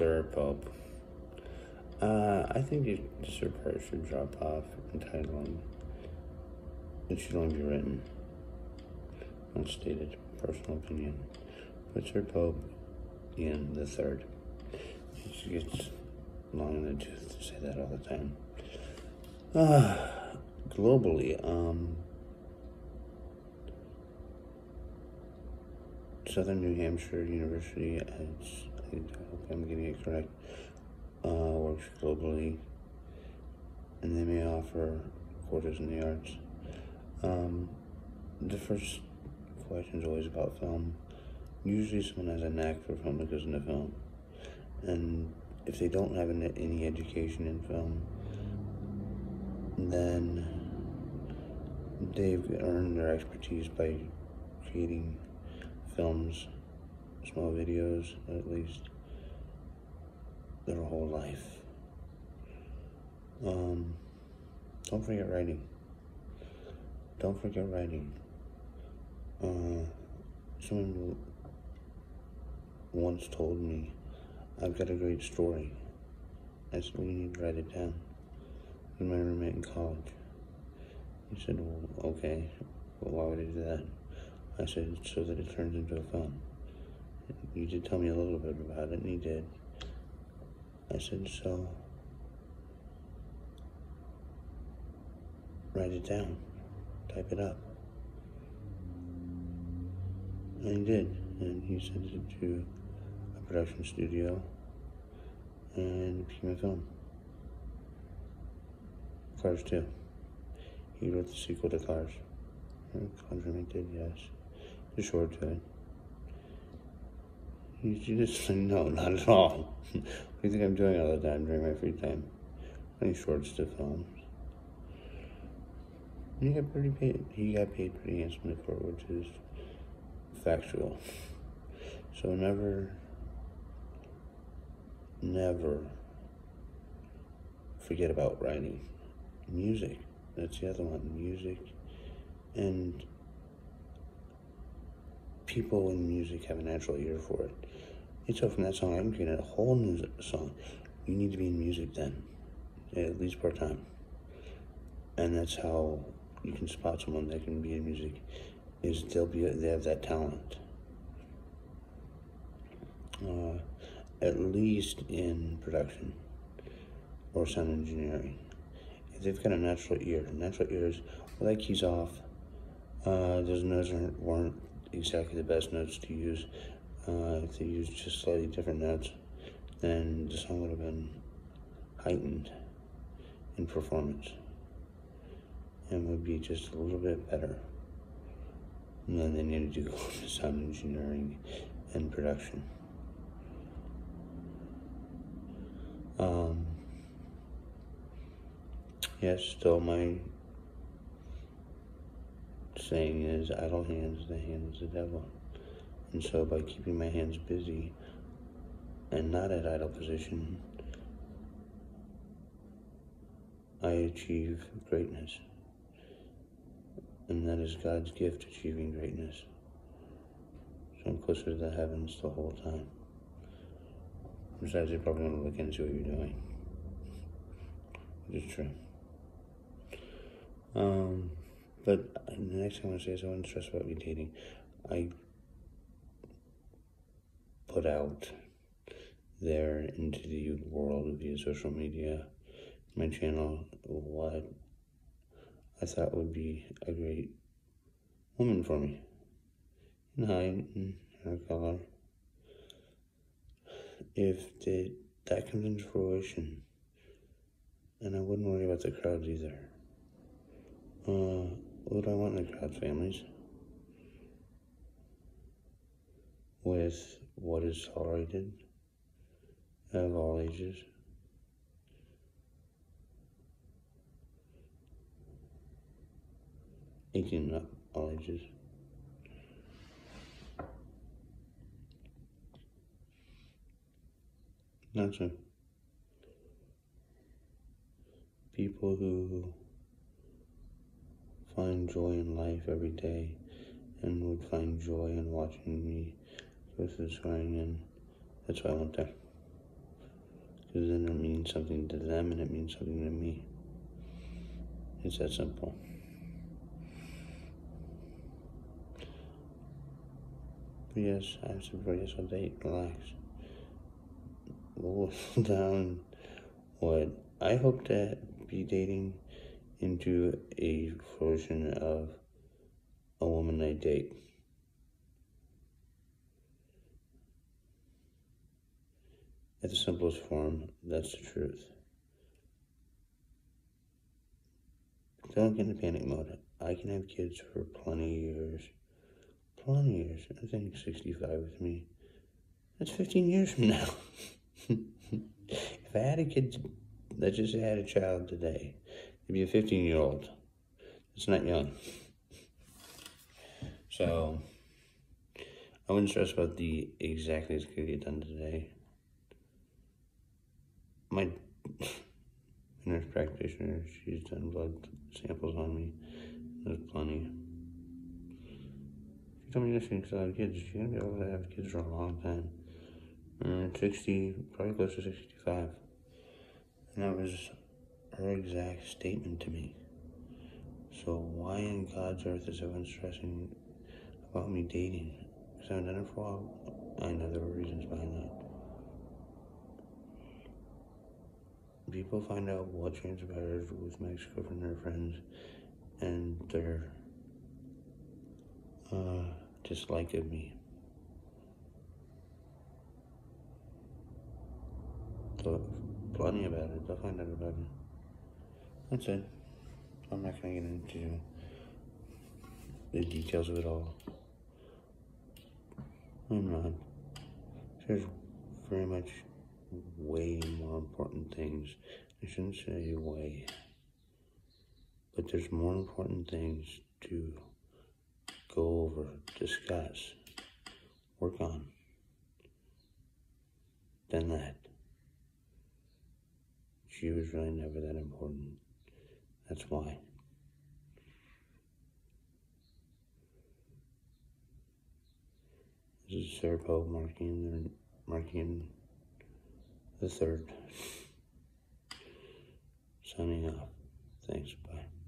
Sir Pope. Uh, I think you, Sir Pope should drop off entitling. It should only be written. Unstated personal opinion. Sir Pope Ian the Third. It gets long in the tooth to say that all the time. Uh, globally, um, Southern New Hampshire University, it's, I hope I'm getting it correct, uh, works globally, and they may offer quarters in the arts. Um, the first question is always about film. Usually someone has a knack for film that goes into film. And if they don't have any education in film, then they've earned their expertise by creating films, small videos, at least their whole life. Um, don't forget writing. Don't forget writing. Uh, someone once told me, I've got a great story. I said, well, you need to write it down. My roommate in college. He said, well, okay. Well, why would I do that? I said, so that it turns into a film. You did tell me a little bit about it, and he did. I said, so write it down, type it up. And he did, and he sent it to a production studio, and became a film. Cars 2. He wrote the sequel to Cars. Conjuring did, yes the short to it. You just no, not at all. what do you think I'm doing all the time during my free time? Any shorts to films. he got pretty paid. He got paid pretty handsomely for it, which is factual. So never, never forget about writing. Music. That's the other one. Music. And people in music have a natural ear for it. And so from that song, I can create a whole new song. You need to be in music then, at least part time. And that's how you can spot someone that can be in music. Is they'll be they have that talent. Uh, at least in production or sound engineering. If they've got a natural ear, natural ears, well, that key's off. Uh, those notes aren't, weren't exactly the best notes to use. Uh, if they used just slightly different notes, then the song would have been heightened in performance and would be just a little bit better. And then they needed to go into sound engineering and production. Um, yes, still my saying is idle hands, the hands of the devil. And so by keeping my hands busy and not at idle position, I achieve greatness. And that is God's gift, achieving greatness. So I'm closer to the heavens the whole time. Besides, you're probably want to look into what you're doing. Which is true. Um, but the next thing I say is I wouldn't stress about me dating. I put out there into the world via social media, my channel, what I thought would be a great woman for me. In height and her color. If the, that comes into fruition, and I wouldn't worry about the crowds either. Uh, what do I want in the crowd families? With what is tolerated of all ages. Eighteen up all ages. Not so. People who find joy in life every day and would find joy in watching me go through swearing and that's why I went there. Because then it means something to them and it means something to me. It's that simple. But yes, I have some yes, I'll date, relax. We'll down what I hope to be dating into a version of a woman I date. At the simplest form, that's the truth. Don't get in panic mode. I can have kids for plenty of years. Plenty of years. I think 65 with me. That's 15 years from now. if I had a kid that just had a child today, it'd be a 15 year old. It's not young. So, I wouldn't stress about the exactly it's going to get done today. My nurse practitioner, she's done blood samples on me. There's plenty. She told me this because I have kids. She's going to be able to have kids for a long time. Uh, 60, probably close to 65. And that was her exact statement to me. So why in God's earth is everyone stressing about me dating? Because I haven't done it for a while. I know there were reasons behind that. People find out what transpires with my ex-girlfriend and her friends and their uh, dislike of me. So, plenty about it. They'll find out about it. That's it. I'm not going to get into the details of it all. I'm not. There's very much way more important things. I shouldn't say way. But there's more important things to go over, discuss, work on than that. She was really never that important. That's why. This is Sir Pope marking marking the third. Signing off. Thanks. Bye.